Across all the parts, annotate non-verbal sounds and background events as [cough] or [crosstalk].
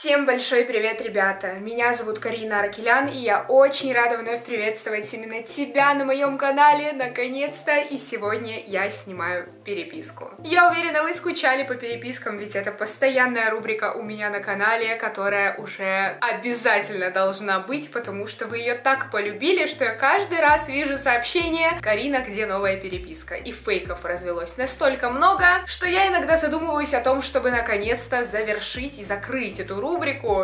Всем большой привет, ребята! Меня зовут Карина Аракелян, и я очень рада вновь приветствовать именно тебя на моем канале, наконец-то, и сегодня я снимаю переписку. Я уверена, вы скучали по перепискам, ведь это постоянная рубрика у меня на канале, которая уже обязательно должна быть, потому что вы ее так полюбили, что я каждый раз вижу сообщение «Карина, где новая переписка?» И фейков развелось настолько много, что я иногда задумываюсь о том, чтобы наконец-то завершить и закрыть эту рубрику.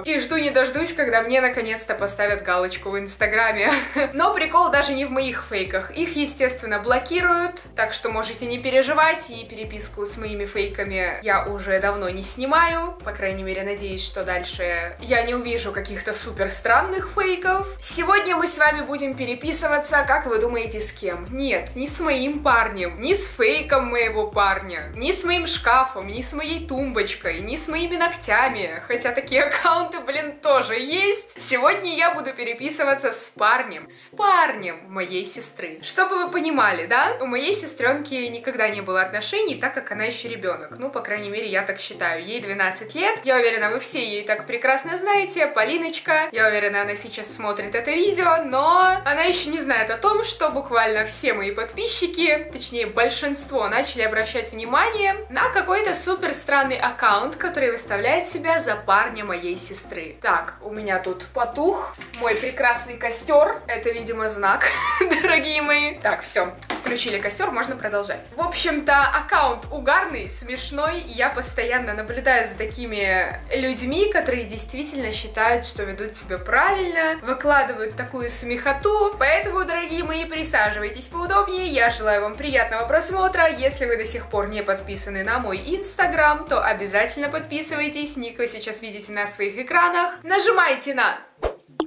И жду не дождусь, когда мне наконец-то поставят галочку в Инстаграме. [laughs] Но прикол даже не в моих фейках. Их, естественно, блокируют, так что можете не переживать, и переписку с моими фейками я уже давно не снимаю. По крайней мере, надеюсь, что дальше я не увижу каких-то супер странных фейков. Сегодня мы с вами будем переписываться, как вы думаете, с кем? Нет, не с моим парнем, не с фейком моего парня, не с моим шкафом, не с моей тумбочкой, не с моими ногтями, хотя такие аккаунты, блин, тоже есть. Сегодня я буду переписываться с парнем, с парнем моей сестры. Чтобы вы понимали, да, у моей сестренки никогда не было отношений, так как она еще ребенок. Ну, по крайней мере, я так считаю. Ей 12 лет. Я уверена, вы все ее так прекрасно знаете. Полиночка. Я уверена, она сейчас смотрит это видео, но она еще не знает о том, что буквально все мои подписчики, точнее большинство, начали обращать внимание на какой-то супер странный аккаунт, который выставляет себя за парня моей сестры. Так, у меня тут потух мой прекрасный костер. Это, видимо, знак, [laughs] дорогие мои. Так, все, включили костер, можно продолжать. В общем-то, аккаунт угарный, смешной. Я постоянно наблюдаю за такими людьми, которые действительно считают, что ведут себя правильно, выкладывают такую смехоту. Поэтому, дорогие мои, присаживайтесь поудобнее. Я желаю вам приятного просмотра. Если вы до сих пор не подписаны на мой инстаграм, то обязательно подписывайтесь. Ник вы сейчас видите на своих экранах. Нажимайте на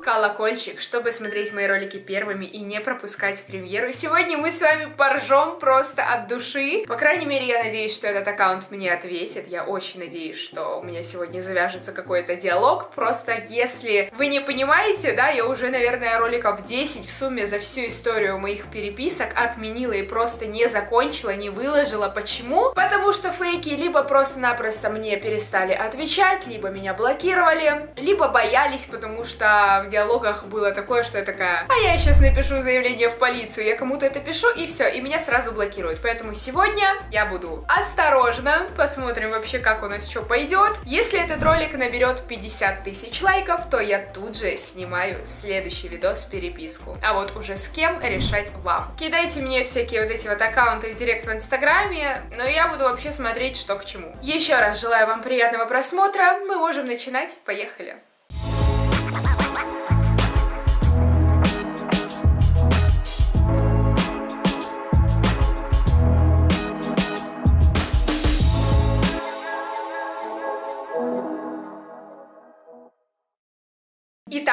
колокольчик, чтобы смотреть мои ролики первыми и не пропускать премьеру. Сегодня мы с вами поржем просто от души. По крайней мере, я надеюсь, что этот аккаунт мне ответит. Я очень надеюсь, что у меня сегодня завяжется какой-то диалог. Просто если вы не понимаете, да, я уже, наверное, роликов 10 в сумме за всю историю моих переписок отменила и просто не закончила, не выложила. Почему? Потому что фейки либо просто-напросто мне перестали отвечать, либо меня блокировали, либо боялись, потому что в диалогах было такое, что я такая, а я сейчас напишу заявление в полицию, я кому-то это пишу, и все, и меня сразу блокируют. Поэтому сегодня я буду осторожно, посмотрим вообще, как у нас что пойдет. Если этот ролик наберет 50 тысяч лайков, то я тут же снимаю следующий видос переписку. А вот уже с кем решать вам. Кидайте мне всякие вот эти вот аккаунты в директ в инстаграме, но я буду вообще смотреть, что к чему. Еще раз желаю вам приятного просмотра, мы можем начинать, поехали. Bye.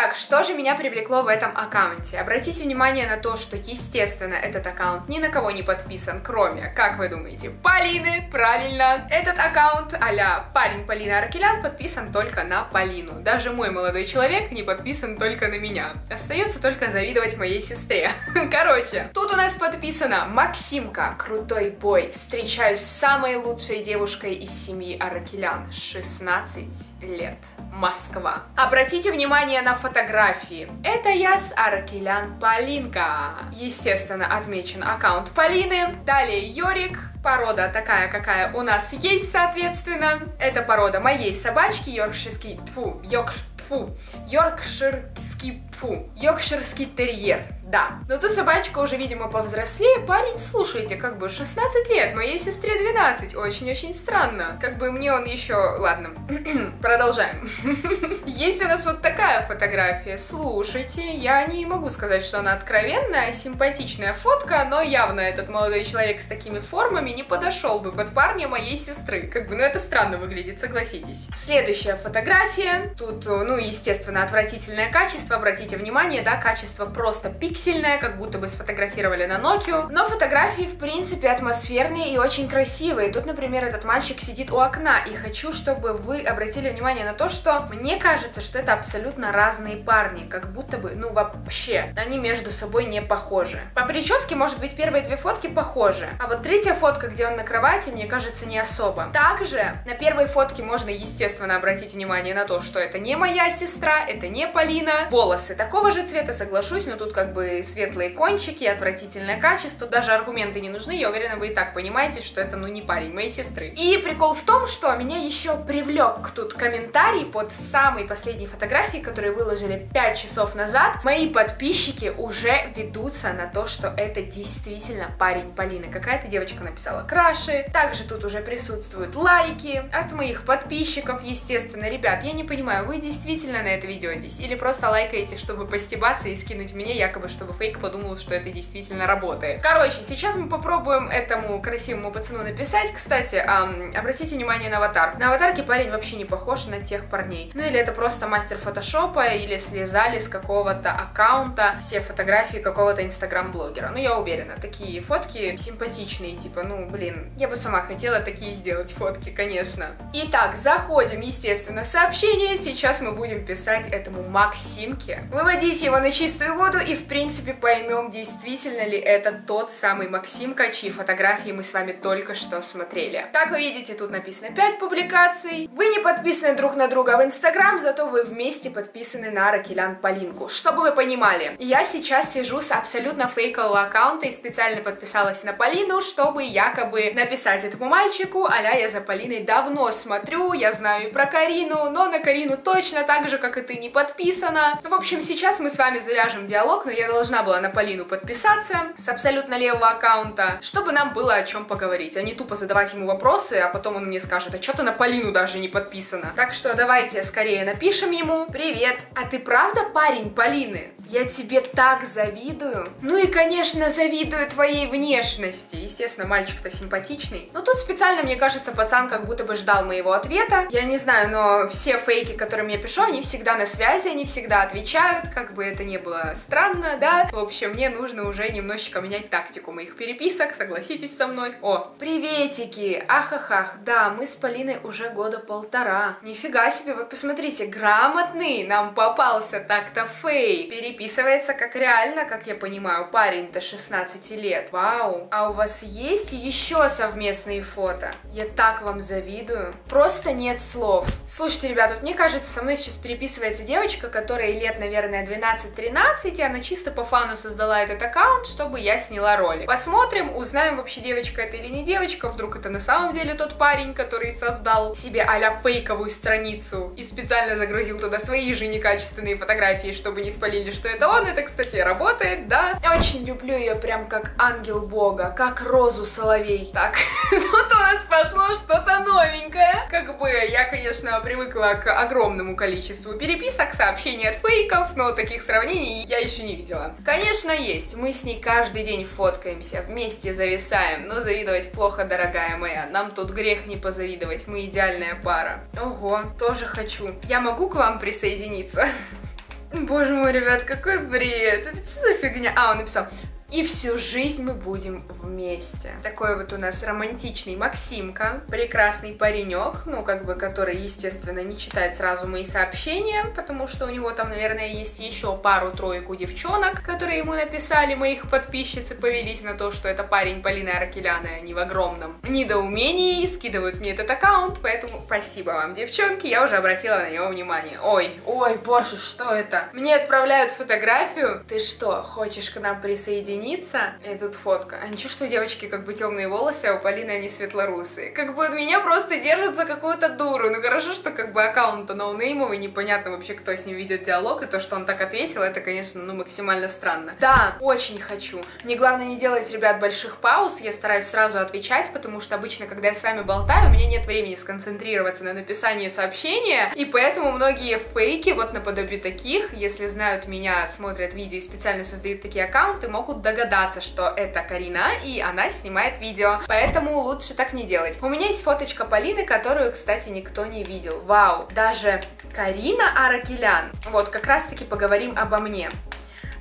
Итак, что же меня привлекло в этом аккаунте? Обратите внимание на то, что, естественно, этот аккаунт ни на кого не подписан, кроме, как вы думаете, Полины, правильно. Этот аккаунт а парень Полина Аркелян подписан только на Полину. Даже мой молодой человек не подписан только на меня. Остается только завидовать моей сестре. [laughs] Короче, тут у нас подписано Максимка, крутой бой, встречаюсь с самой лучшей девушкой из семьи Аркелян, 16 лет. Москва. Обратите внимание на фотографии. Это я с Аркелян Полинка. Естественно, отмечен аккаунт Полины. Далее Йорик. Порода такая, какая у нас есть, соответственно. Это порода моей собачки, йоркширский, фу, йорк, фу, йоркширский, фу, йоркширский терьер да. Но тут собачка уже, видимо, повзрослее. Парень, слушайте, как бы 16 лет, моей сестре 12. Очень-очень странно. Как бы мне он еще... Ладно, [clears throat] продолжаем. [laughs] Есть у нас вот такая фотография. Слушайте, я не могу сказать, что она откровенная, симпатичная фотка, но явно этот молодой человек с такими формами не подошел бы под парня моей сестры. Как бы, ну это странно выглядит, согласитесь. Следующая фотография. Тут, ну, естественно, отвратительное качество. Обратите внимание, да, качество просто пиксельное, как будто бы сфотографировали на Nokia. Но фотографии, в принципе, атмосферные и очень красивые. Тут, например, этот мальчик сидит у окна, и хочу, чтобы вы обратили внимание на то, что мне кажется, что это абсолютно разные парни, как будто бы, ну, вообще, они между собой не похожи. По прическе, может быть, первые две фотки похожи, а вот третья фотка, где он на кровати, мне кажется, не особо. Также на первой фотке можно, естественно, обратить внимание на то, что это не моя сестра, это не Полина. Волосы такого же цвета, соглашусь, но тут как бы светлые кончики, отвратительное качество, даже аргументы не нужны, я уверена, вы и так понимаете, что это, ну, не парень моей сестры. И прикол в том, что меня еще привлек тут комментарий под самой последней фотографией, которую выложили 5 часов назад. Мои подписчики уже ведутся на то, что это действительно парень Полины. Какая-то девочка написала краши. Также тут уже присутствуют лайки от моих подписчиков, естественно. Ребят, я не понимаю, вы действительно на это ведетесь? Или просто лайкаете, чтобы постебаться и скинуть мне, якобы, чтобы фейк подумал, что это действительно работает. Короче, сейчас мы попробуем этому красивому пацану написать. Кстати, эм, обратите внимание на аватар. На аватарке парень вообще не похож на тех парней. Ну или это просто мастер фотошопа, или слезали с какого-то аккаунта все фотографии какого-то инстаграм-блогера. Ну я уверена, такие фотки симпатичные, типа, ну блин, я бы сама хотела такие сделать фотки, конечно. Итак, заходим, естественно, в сообщение. Сейчас мы будем писать этому Максимке. Выводите его на чистую воду и, в принципе, поймем, действительно ли это тот самый Максимка, чьи фотографии мы с вами только что смотрели. Как вы видите, тут написано 5 публикаций. Вы не подписаны друг на друга в Инстаграм, зато вы вместе подписаны на Ракелян Полинку. Чтобы вы понимали, я сейчас сижу с абсолютно фейкового аккаунта и специально подписалась на Полину, чтобы якобы написать этому мальчику, а я за Полиной давно смотрю, я знаю и про Карину, но на Карину точно так же, как и ты, не подписана. В общем, сейчас мы с вами завяжем диалог, но я должна была на Полину подписаться с абсолютно левого аккаунта, чтобы нам было о чем поговорить, а не тупо задавать ему вопросы, а потом он мне скажет, а что ты на Полину даже не подписана? Так что давайте скорее напишем ему, привет, а ты правда парень Полины? Я тебе так завидую. Ну и, конечно, завидую твоей внешности. Естественно, мальчик-то симпатичный. Но тут специально, мне кажется, пацан как будто бы ждал моего ответа. Я не знаю, но все фейки, которым я пишу, они всегда на связи, они всегда отвечают, как бы это ни было странно, да? В общем, мне нужно уже немножечко менять тактику моих переписок, согласитесь со мной. О, приветики, ахахах, да, мы с Полиной уже года полтора. Нифига себе, вы посмотрите, грамотный нам попался так-то фейк. Переписывается как реально, как я понимаю, парень до 16 лет. Вау, а у вас есть еще совместные фото? Я так вам завидую. Просто нет слов. Слушайте, ребят, вот мне кажется, со мной сейчас переписывается девочка, которая лет, наверное, 12-13, и она чисто по фану создала этот аккаунт, чтобы я сняла ролик. Посмотрим, узнаем, вообще девочка это или не девочка, вдруг это на самом деле тот парень, который создал себе а фейковую страницу и специально загрузил туда свои же некачественные фотографии, чтобы не спалили, что это он. Это, кстати, работает, да? Очень люблю ее прям как ангел бога, как розу соловей. Так, [laughs] тут у нас пошло что-то новенькое. Как бы я, конечно, привыкла к огромному количеству переписок, сообщений от фейков, но таких сравнений я еще не видела. Конечно, есть. Мы с ней каждый день фоткаемся, вместе зависаем, но завидовать плохо, дорогая моя. Нам тут грех не позавидовать, мы идеальная пара. Ого, тоже хочу. Я могу к вам присоединиться? [laughs] Боже мой, ребят, какой бред. Это что за фигня? А, он написал, и всю жизнь мы будем вместе. Такой вот у нас романтичный Максимка, прекрасный паренек, ну, как бы, который, естественно, не читает сразу мои сообщения, потому что у него там, наверное, есть еще пару-тройку девчонок, которые ему написали, моих подписчиц, и повелись на то, что это парень Полины Аракеляны, они в огромном недоумении, скидывают мне этот аккаунт, поэтому спасибо вам, девчонки, я уже обратила на него внимание. Ой, ой, боже, что это? Мне отправляют фотографию. Ты что, хочешь к нам присоединиться? Соединиться. И тут фотка. А ничего, что у девочки как бы темные волосы, а у Полины они светлорусые. Как бы меня просто держат за какую-то дуру. Ну хорошо, что как бы аккаунт-то ноунеймовый, непонятно вообще, кто с ним ведет диалог, и то, что он так ответил, это, конечно, ну максимально странно. Да, очень хочу. Мне главное не делать, ребят, больших пауз, я стараюсь сразу отвечать, потому что обычно, когда я с вами болтаю, у меня нет времени сконцентрироваться на написании сообщения, и поэтому многие фейки, вот наподобие таких, если знают меня, смотрят видео и специально создают такие аккаунты, могут догадаться, что это Карина, и она снимает видео. Поэтому лучше так не делать. У меня есть фоточка Полины, которую, кстати, никто не видел. Вау, даже Карина Аракелян. Вот, как раз таки поговорим обо мне.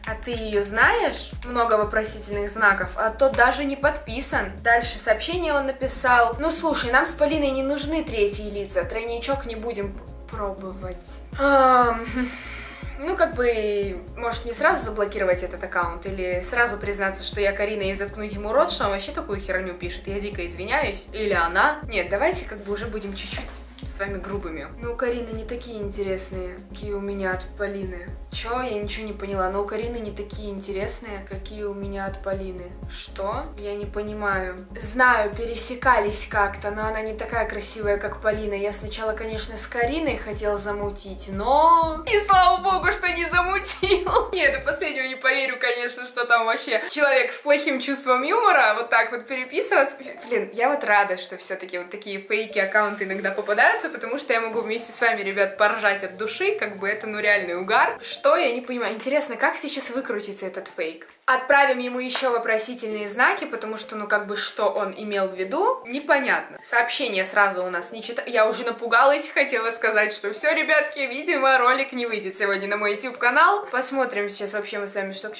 А ты ее знаешь? Много вопросительных знаков, а тот даже не подписан. Дальше сообщение он написал. Ну слушай, нам с Полиной не нужны третьи лица, тройничок не будем пробовать. [laughs] ну, как бы, может, не сразу заблокировать этот аккаунт, или сразу признаться, что я Карина, и заткнуть ему рот, что он вообще такую херню пишет. Я дико извиняюсь. Или она. Нет, давайте как бы уже будем чуть-чуть с вами грубыми. Ну, у Карины не такие интересные, какие у меня от Полины. Чё? Я ничего не поняла. Но у Карины не такие интересные, какие у меня от Полины. Что? Я не понимаю. Знаю, пересекались как-то, но она не такая красивая, как Полина. Я сначала, конечно, с Кариной хотел замутить, но... И слава богу, что не замутил. [laughs] Нет, до последнего не поверю, конечно, что там вообще человек с плохим чувством юмора вот так вот переписываться. Блин, я вот рада, что все-таки вот такие фейки аккаунты иногда попадаются, потому что я могу вместе с вами, ребят, поржать от души, как бы это, ну, реальный угар. Что? Я не понимаю. Интересно, как сейчас выкрутится этот фейк? Отправим ему еще вопросительные знаки, потому что, ну, как бы, что он имел в виду, непонятно. Сообщение сразу у нас не читаю. Я уже напугалась, хотела сказать, что все, ребятки, видимо, ролик не выйдет сегодня на мой YouTube канал. Посмотрим сейчас вообще мы с вами, что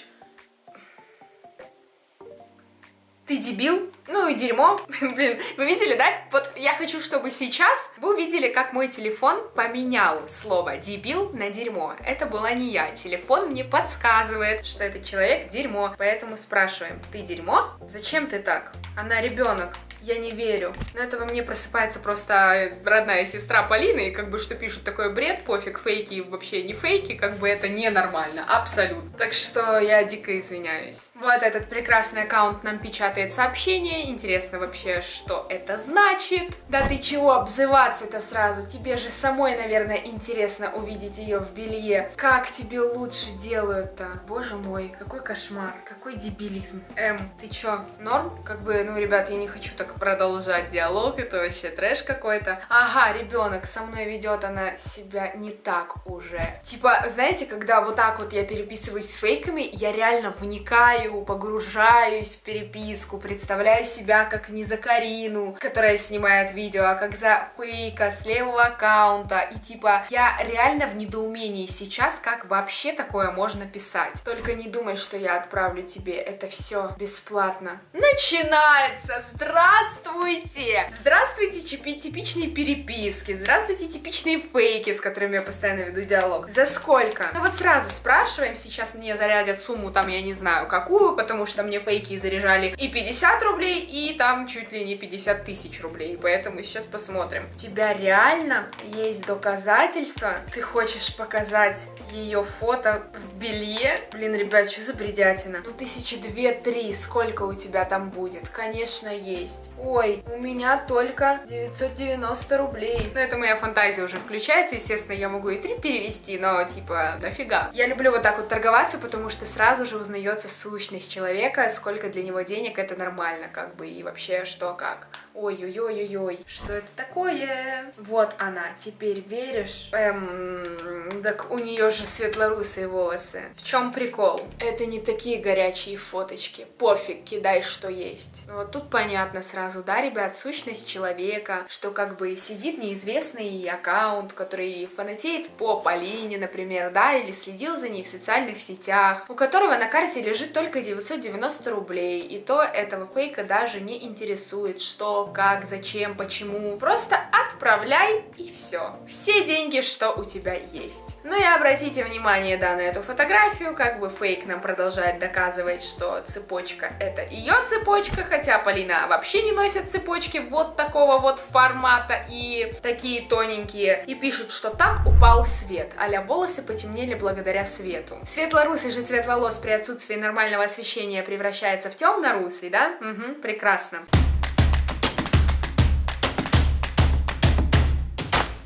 ты дебил? Ну и дерьмо. [laughs] Блин, вы видели, да? Вот я хочу, чтобы сейчас вы увидели, как мой телефон поменял слово дебил на дерьмо. Это была не я. Телефон мне подсказывает, что этот человек дерьмо. Поэтому спрашиваем, ты дерьмо? Зачем ты так? Она ребенок я не верю. Но это во мне просыпается просто родная сестра Полины, и как бы что пишут такой бред, пофиг, фейки вообще не фейки, как бы это ненормально, абсолютно. Так что я дико извиняюсь. Вот этот прекрасный аккаунт нам печатает сообщение, интересно вообще, что это значит. Да ты чего обзываться-то сразу, тебе же самой, наверное, интересно увидеть ее в белье. Как тебе лучше делают-то? Боже мой, какой кошмар, какой дебилизм. Эм, ты чё, норм? Как бы, ну, ребят, я не хочу так продолжать диалог, это вообще трэш какой-то. Ага, ребенок со мной ведет она себя не так уже. Типа, знаете, когда вот так вот я переписываюсь с фейками, я реально вникаю, погружаюсь в переписку, представляю себя как не за Карину, которая снимает видео, а как за фейка с левого аккаунта. И типа, я реально в недоумении сейчас, как вообще такое можно писать. Только не думай, что я отправлю тебе это все бесплатно. Начинается! Здравствуйте! Здравствуйте! Здравствуйте, типичные переписки, здравствуйте, типичные фейки, с которыми я постоянно веду диалог. За сколько? Ну вот сразу спрашиваем, сейчас мне зарядят сумму там, я не знаю какую, потому что мне фейки заряжали и 50 рублей, и там чуть ли не 50 тысяч рублей, поэтому сейчас посмотрим. У тебя реально есть доказательства? Ты хочешь показать ее фото в белье? Блин, ребят, что за бредятина? Ну, тысячи две-три, сколько у тебя там будет? Конечно, есть. Ой, у меня только 990 рублей. Ну, это моя фантазия уже включается, естественно, я могу и 3 перевести, но, типа, нафига. Я люблю вот так вот торговаться, потому что сразу же узнается сущность человека, сколько для него денег, это нормально, как бы, и вообще, что как. Ой-ой-ой-ой-ой, что это такое? Вот она, теперь веришь? Эм, так у нее же светлорусые волосы. В чем прикол? Это не такие горячие фоточки. Пофиг, кидай, что есть. Вот тут понятно сразу, да, ребят, сущность человека, что как бы сидит неизвестный аккаунт, который фанатеет по Полине, например, да, или следил за ней в социальных сетях, у которого на карте лежит только 990 рублей, и то этого фейка даже не интересует, что как, зачем, почему. Просто отправляй и все. Все деньги, что у тебя есть. Ну и обратите внимание, да, на эту фотографию, как бы фейк нам продолжает доказывать, что цепочка это ее цепочка, хотя Полина вообще не носит цепочки вот такого вот формата и такие тоненькие. И пишут, что так упал свет, а волосы потемнели благодаря свету. Светлорусый же цвет волос при отсутствии нормального освещения превращается в темно-русый, да? Угу, прекрасно.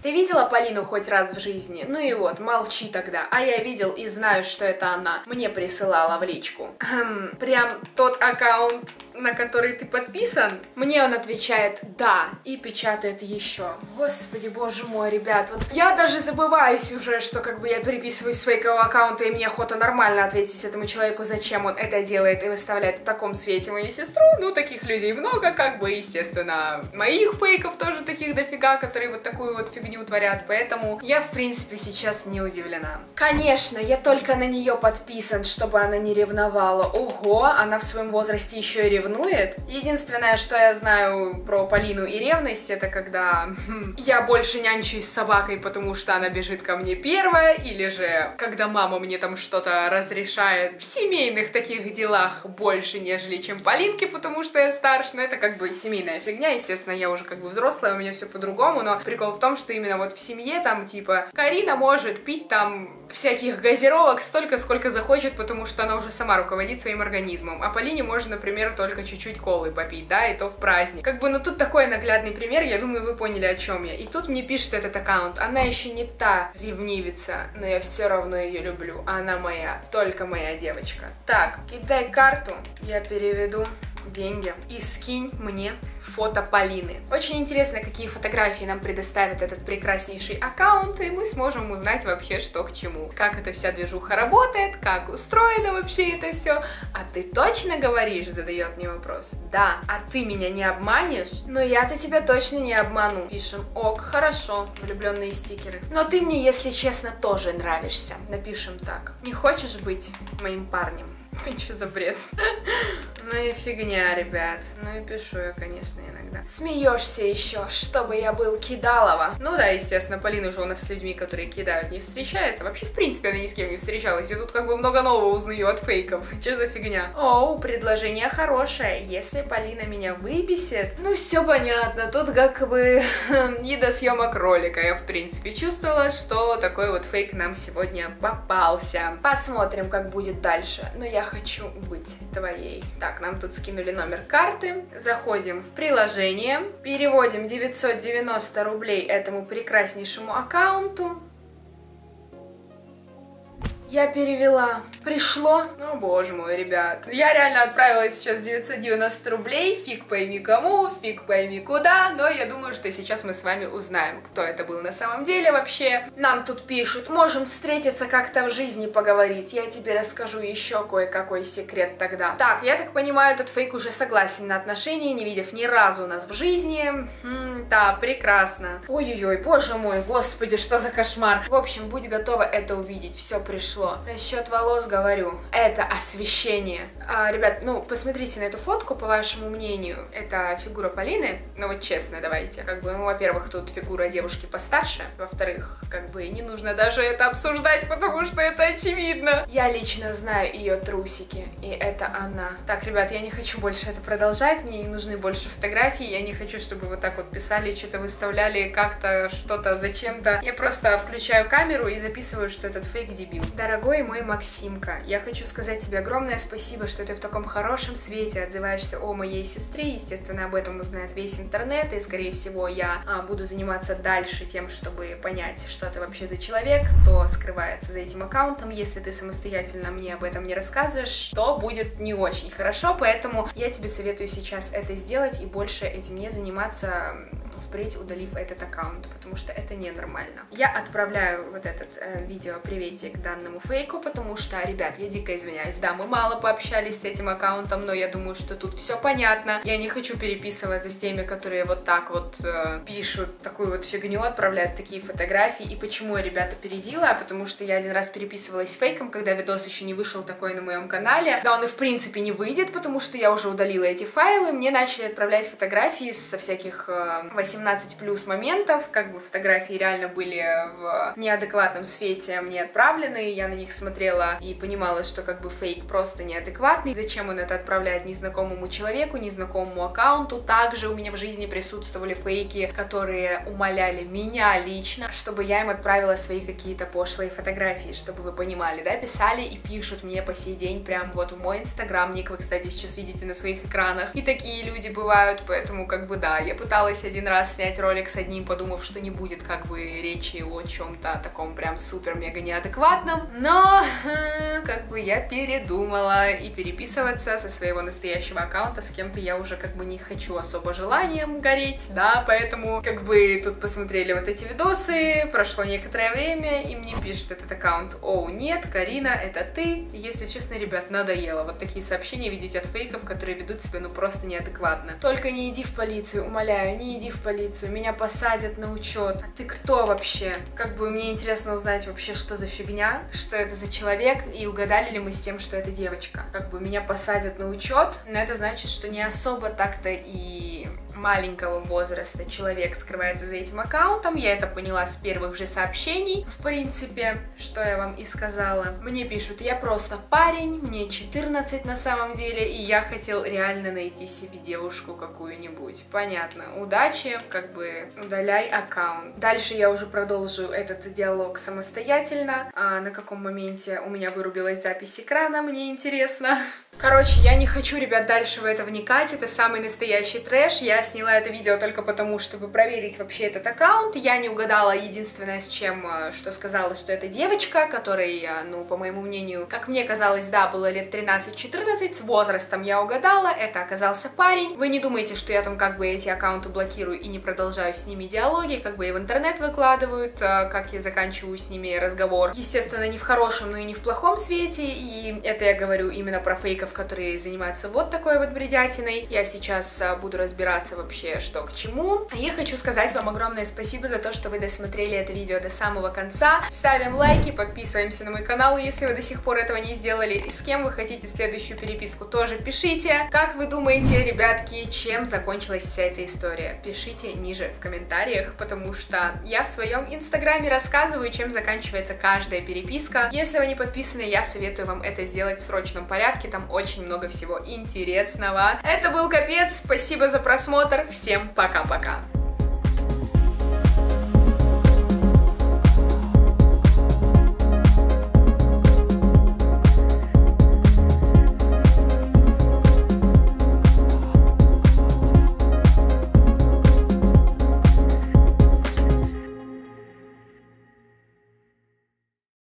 Ты видела Полину хоть раз в жизни? Ну и вот, молчи тогда. А я видел и знаю, что это она. Мне присылала в личку. Хм, прям тот аккаунт на который ты подписан? Мне он отвечает «да» и печатает еще. Господи, боже мой, ребят, вот я даже забываюсь уже, что как бы я переписываюсь с фейкового аккаунта, и мне охота нормально ответить этому человеку, зачем он это делает и выставляет в таком свете мою сестру. Ну, таких людей много, как бы, естественно, моих фейков тоже таких дофига, которые вот такую вот фигню творят, поэтому я, в принципе, сейчас не удивлена. Конечно, я только на нее подписан, чтобы она не ревновала. Ого, она в своем возрасте еще и ревнует. Единственное, что я знаю про Полину и ревность, это когда хм, я больше нянчусь с собакой, потому что она бежит ко мне первая, или же когда мама мне там что-то разрешает. В семейных таких делах больше, нежели чем Полинке, потому что я старше. Но это как бы семейная фигня, естественно, я уже как бы взрослая, у меня все по-другому, но прикол в том, что именно вот в семье там типа Карина может пить там всяких газировок столько, сколько захочет, потому что она уже сама руководит своим организмом. А Полине можно, например, только чуть-чуть колы попить, да, и то в праздник. Как бы, ну тут такой наглядный пример, я думаю, вы поняли, о чем я. И тут мне пишет этот аккаунт, она еще не та ревнивица, но я все равно ее люблю. Она моя, только моя девочка. Так, кидай карту, я переведу деньги и скинь мне фото Полины. Очень интересно, какие фотографии нам предоставит этот прекраснейший аккаунт, и мы сможем узнать вообще, что к чему. Как эта вся движуха работает, как устроено вообще это все. А ты точно говоришь, задает мне вопрос. Да, а ты меня не обманешь? Но я-то тебя точно не обману. Пишем, ок, хорошо, влюбленные стикеры. Но ты мне, если честно, тоже нравишься. Напишем так. Не хочешь быть моим парнем? [laughs] Что за бред? [laughs] Ну и фигня, ребят. Ну и пишу я, конечно, иногда. Смеешься еще, чтобы я был кидалова. Ну да, естественно, Полина же у нас с людьми, которые кидают, не встречается. Вообще, в принципе, она ни с кем не встречалась. Я тут как бы много нового узнаю от фейков. [laughs] Че за фигня? Оу, предложение хорошее. Если Полина меня выбесит... Ну, все понятно. Тут как бы не до съемок ролика. Я, в принципе, чувствовала, что такой вот фейк нам сегодня попался. Посмотрим, как будет дальше. Но я хочу быть твоей. Так, нам тут скинули номер карты. Заходим в приложение, переводим 990 рублей этому прекраснейшему аккаунту. Я перевела. Пришло. Ну, боже мой, ребят. Я реально отправила сейчас 990 рублей. Фиг пойми кому, фиг пойми куда. Но я думаю, что сейчас мы с вами узнаем, кто это был на самом деле вообще. Нам тут пишут, можем встретиться как-то в жизни поговорить. Я тебе расскажу еще кое-какой секрет тогда. Так, я так понимаю, этот фейк уже согласен на отношения, не видев ни разу у нас в жизни. М да, прекрасно. Ой-ой-ой, боже мой, господи, что за кошмар. В общем, будь готова это увидеть. Все пришло пришло. Насчет волос говорю, это освещение. А, ребят, ну, посмотрите на эту фотку, по вашему мнению, это фигура Полины? Ну, вот честно, давайте. Как бы, ну, во-первых, тут фигура девушки постарше, во-вторых, как бы, не нужно даже это обсуждать, потому что это очевидно. Я лично знаю ее трусики, и это она. Так, ребят, я не хочу больше это продолжать, мне не нужны больше фотографий, я не хочу, чтобы вот так вот писали, что-то выставляли, как-то, что-то, зачем-то. Я просто включаю камеру и записываю, что этот фейк дебил. Да, Дорогой мой Максимка, я хочу сказать тебе огромное спасибо, что ты в таком хорошем свете отзываешься о моей сестре. Естественно, об этом узнает весь интернет, и, скорее всего, я а, буду заниматься дальше тем, чтобы понять, что ты вообще за человек, кто скрывается за этим аккаунтом. Если ты самостоятельно мне об этом не рассказываешь, то будет не очень хорошо, поэтому я тебе советую сейчас это сделать и больше этим не заниматься впредь удалив этот аккаунт, потому что это ненормально. Я отправляю вот этот э, видео приветик данному фейку, потому что, ребят, я дико извиняюсь, да, мы мало пообщались с этим аккаунтом, но я думаю, что тут все понятно. Я не хочу переписываться с теми, которые вот так вот э, пишут такую вот фигню, отправляют такие фотографии. И почему я, ребята, передела? Потому что я один раз переписывалась с фейком, когда видос еще не вышел такой на моем канале. Да, он и в принципе не выйдет, потому что я уже удалила эти файлы. Мне начали отправлять фотографии со всяких э, 18 плюс моментов, как бы фотографии реально были в неадекватном свете мне отправлены, я на них смотрела и понимала, что как бы фейк просто неадекватный, зачем он это отправляет незнакомому человеку, незнакомому аккаунту. Также у меня в жизни присутствовали фейки, которые умоляли меня лично, чтобы я им отправила свои какие-то пошлые фотографии, чтобы вы понимали, да, писали и пишут мне по сей день прям вот в мой инстаграм, ник вы, кстати, сейчас видите на своих экранах, и такие люди бывают, поэтому как бы да, я пыталась один раз раз снять ролик с одним, подумав, что не будет как бы речи о чем-то таком прям супер-мега неадекватном. Но как бы я передумала и переписываться со своего настоящего аккаунта с кем-то я уже как бы не хочу особо желанием гореть, да, поэтому как бы тут посмотрели вот эти видосы, прошло некоторое время, и мне пишет этот аккаунт, о, нет, Карина, это ты, если честно, ребят, надоело, вот такие сообщения видеть от фейков, которые ведут себя, ну, просто неадекватно. Только не иди в полицию, умоляю, не иди в полицию, меня посадят на учет. А ты кто вообще? Как бы мне интересно узнать вообще, что за фигня, что это за человек, и угадали ли мы с тем, что это девочка. Как бы меня посадят на учет, но это значит, что не особо так-то и маленького возраста человек скрывается за этим аккаунтом. Я это поняла с первых же сообщений, в принципе, что я вам и сказала. Мне пишут, я просто парень, мне 14 на самом деле, и я хотел реально найти себе девушку какую-нибудь. Понятно. Удачи, как бы удаляй аккаунт. Дальше я уже продолжу этот диалог самостоятельно. А на каком моменте у меня вырубилась запись экрана, мне интересно. Короче, я не хочу, ребят, дальше в это вникать, это самый настоящий трэш, я сняла это видео только потому, чтобы проверить вообще этот аккаунт, я не угадала единственное с чем, э, что сказала, что это девочка, которой, э, ну, по моему мнению, как мне казалось, да, было лет 13-14, с возрастом я угадала, это оказался парень, вы не думайте, что я там как бы эти аккаунты блокирую и не продолжаю с ними диалоги, как бы и в интернет выкладывают, э, как я заканчиваю с ними разговор, естественно, не в хорошем, но и не в плохом свете, и это я говорю именно про фейков фанатиков, которые занимаются вот такой вот бредятиной. Я сейчас а, буду разбираться вообще, что к чему. И хочу сказать вам огромное спасибо за то, что вы досмотрели это видео до самого конца. Ставим лайки, подписываемся на мой канал, если вы до сих пор этого не сделали. И с кем вы хотите следующую переписку, тоже пишите. Как вы думаете, ребятки, чем закончилась вся эта история? Пишите ниже в комментариях, потому что я в своем инстаграме рассказываю, чем заканчивается каждая переписка. Если вы не подписаны, я советую вам это сделать в срочном порядке, там очень много всего интересного. Это был Капец, спасибо за просмотр, всем пока-пока.